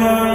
never